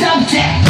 subject.